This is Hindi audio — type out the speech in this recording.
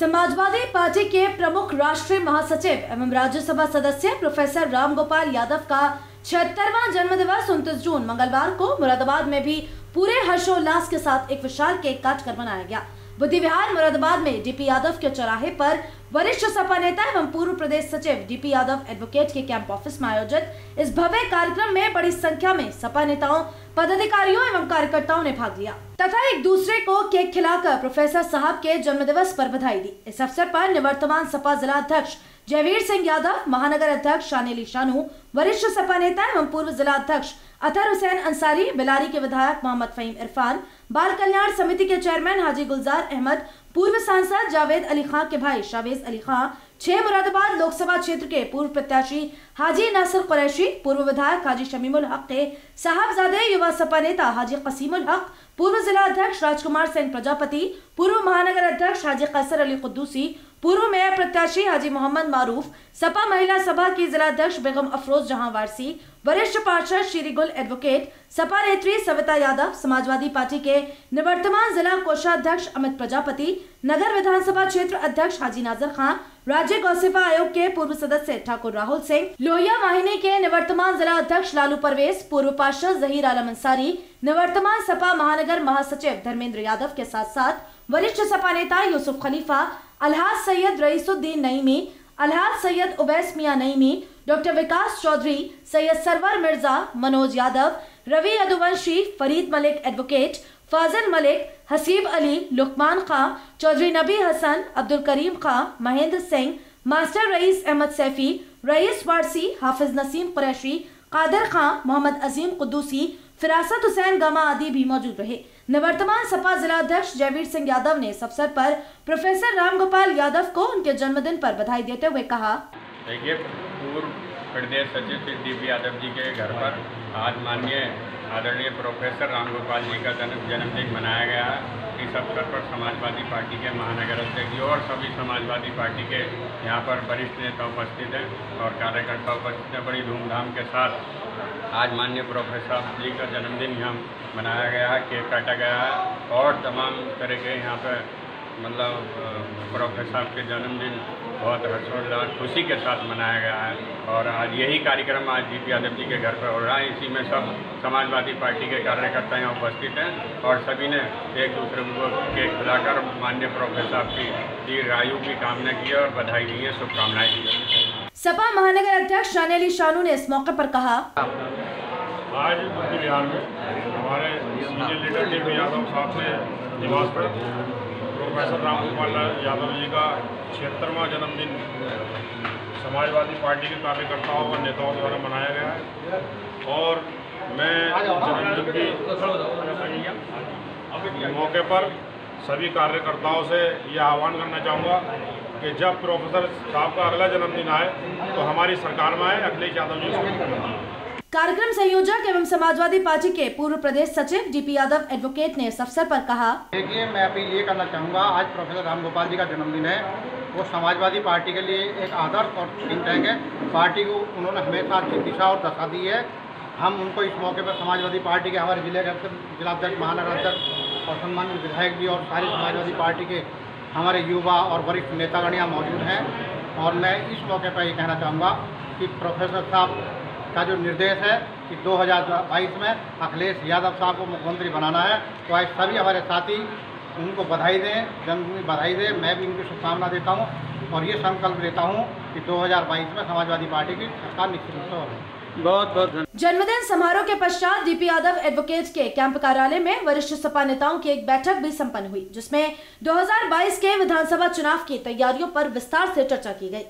समाजवादी पार्टी के प्रमुख राष्ट्रीय महासचिव एवं राज्यसभा सदस्य प्रोफेसर रामगोपाल यादव का छिहत्तरवा जन्म दिवस उनतीस जून मंगलवार को मुरादाबाद में भी पूरे हर्षोल्लास के साथ एक विशाल केक काट कर मनाया गया। बुद्धि विहार मुरादाबाद में डीपी यादव के चौराहे पर वरिष्ठ सपा नेता एवं पूर्व प्रदेश सचिव डीपी यादव एडवोकेट के कैंप ऑफ़िस में आयोजित इस भव्य कार्यक्रम में बड़ी संख्या में सपा नेताओं, पदाधिकारियों एवं कार्यकर्ताओं ने भाग लिया। तथा एक दूसरे को केक खिलाकर प्रोफेसर साहब के जन्म दिवस बधाई दी। इस अवसर पर निवर्तमान सपा जिला अध्यक्ष जयवीर सिंह यादव, महानगर अध्यक्ष शानेली शानू, वरिष्ठ सपा नेता एवं पूर्व जिला अध्यक्ष अतर हुसैन अंसारी, बिलारी के विधायक मोहम्मद फहीम इरफान, बाल कल्याण समिति के चेयरमैन हाजी गुलजार अहमद, पूर्व सांसद जावेद अली खां के भाई शावेज अली खां, छह मुरादाबाद लोकसभा क्षेत्र के पूर्व प्रत्याशी हाजी नासिर कुरैशी, पूर्व विधायक हाजी शमीमुल हक के साहबजादे युवा सपा नेता हाजी कसीमुल हक पूर्व जिला अध्यक्ष राजकुमार सिंह प्रजापति, पूर्व महानगर अध्यक्ष हाजी कसर अली कुद्दूसी, पूर्व मेयर प्रत्याशी हाजी मोहम्मद मारूफ, सपा महिला सभा की जिला अध्यक्ष बेगम अफरोज जहाँ वारसी, वरिष्ठ पार्षद श्री गुल एडवोकेट, सपा नेत्री सविता यादव, समाजवादी पार्टी के निवर्तमान जिला कोषाध्यक्ष अमित प्रजापति, नगर विधानसभा क्षेत्र अध्यक्ष हाजी नाजर खान, राज्य गौसेवा आयोग के पूर्व सदस्य ठाकुर राहुल सिंह, लोहिया वाहिनी के निवर्तमान जिला अध्यक्ष लालू परवेज, पूर्व पार्षद जहीर आलम अंसारी निवर्तमान सपा महानगर महासचिव धर्मेंद्र यादव के साथ साथ वरिष्ठ सपा नेता यूसुफ खलीफा, Alhaj Syed Raisuddin Naimi, Alhaj Syed Uvais Miyan Naeemi, doctor Vikas Chaudhary Syed Sarwar Mirza Manoj Yadav, Ravi Yaduvanshi Farid Malik advocate, Fazil Malik, Haseeb Ali, Luqman Khan, Chaudhary Nabi Hasan, Abdul Karim Khan, Mahendra Singh, master Rais Ahmad Saifi, Rais Warsi, Hafiz Naseem Qureshi Qadar Khan Mohammad Azeem Kuddusi Firasat Hussain Gama आदि भी मौजूद रहे। निवर्तमान सपा जिला अध्यक्ष जयवीर सिंह यादव ने इस अवसर पर प्रोफेसर रामगोपाल यादव को उनके जन्मदिन पर बधाई देते हुए कहा। देखिए, पूर्व प्रदेश सचिव श्री डी पी यादव जी के घर पर। आज माननीय आदरणीय प्रोफेसर रामगोपाल जी का जन्म जन्मदिन मनाया गया है। इस अवसर पर समाजवादी पार्टी के महानगर अध्यक्ष और सभी समाजवादी पार्टी के यहाँ पर वरिष्ठ नेता उपस्थित हैं और कार्यकर्ता उपस्थित हैं। बड़ी धूमधाम के साथ आज माननीय प्रोफेसर जी का जन्मदिन यहाँ मनाया गया है, केक काटा गया है और तमाम तरह के यहाँ पर मतलब प्रोफेसर साहब के जन्मदिन बहुत हर्षोल्लास खुशी के साथ मनाया गया है। और आज यही कार्यक्रम आज जी पी यादव जी के घर पर हो रहा है। इसी में सब समाजवादी पार्टी के कार्यकर्ता यहाँ उपस्थित हैं और सभी ने एक दूसरे को केक खिलाकर माननीय प्रोफेसर साहब की दीर्घ आयु की कामना की है और बधाई दी है शुभकामनाएँ दी सपा महानगर अध्यक्ष शानेली शानू ने इस मौके पर कहा आज बिहार में हमारे senior leader D P Yadav साहब ने निवास पर प्रोफेसर राम गोपाल यादव जी का छिहत्तरवा जन्मदिन समाजवादी पार्टी के कार्यकर्ताओं और नेताओं द्वारा मनाया गया है। और मैं जन्मदिन की मौके पर सभी कार्यकर्ताओं से ये आह्वान करना चाहूँगा कि जब प्रोफेसर साहब का अगला जन्मदिन आए तो हमारी सरकार में आए, अखिलेश यादव जी कार्यक्रम संयोजक एवं समाजवादी पार्टी के पूर्व प्रदेश सचिव डीपी यादव एडवोकेट ने इस अवसर पर कहा, देखिए, मैं अभी ये करना चाहूँगा, आज प्रोफेसर रामगोपाल जी का जन्मदिन है। वो समाजवादी पार्टी के लिए एक आदर्श और टैंक है। पार्टी को उन्होंने हमेशा अच्छी दिशा और दशा दी है। हम उनको इस मौके पर समाजवादी पार्टी के हमारे ज़िले के जिलाध्यक्ष महानगर अध्यक्ष और सम्मानित विधायक जी और सारी समाजवादी पार्टी के हमारे युवा और वरिष्ठ नेतागण यहाँ मौजूद हैं। और मैं इस मौके पर ये कहना चाहूँगा कि प्रोफेसर साहब का जो निर्देश है कि 2022 में अखिलेश यादव साहब को मुख्यमंत्री बनाना है। तो आज सभी हमारे साथी उनको बधाई दें जन्मदिन बधाई दें। मैं भी उनकी शुभकामना देता हूँ और ये संकल्प लेता हूँ कि 2022 में समाजवादी पार्टी की सरकार निश्चित रूप से होगी बहुत बहुत जन्मदिन समारोह के पश्चात डीपी यादव एडवोकेट के कैंप कार्यालय में वरिष्ठ सपा नेताओं की एक बैठक भी संपन्न हुई जिसमें 2022 के विधानसभा चुनाव की तैयारियों पर विस्तार से चर्चा की गई।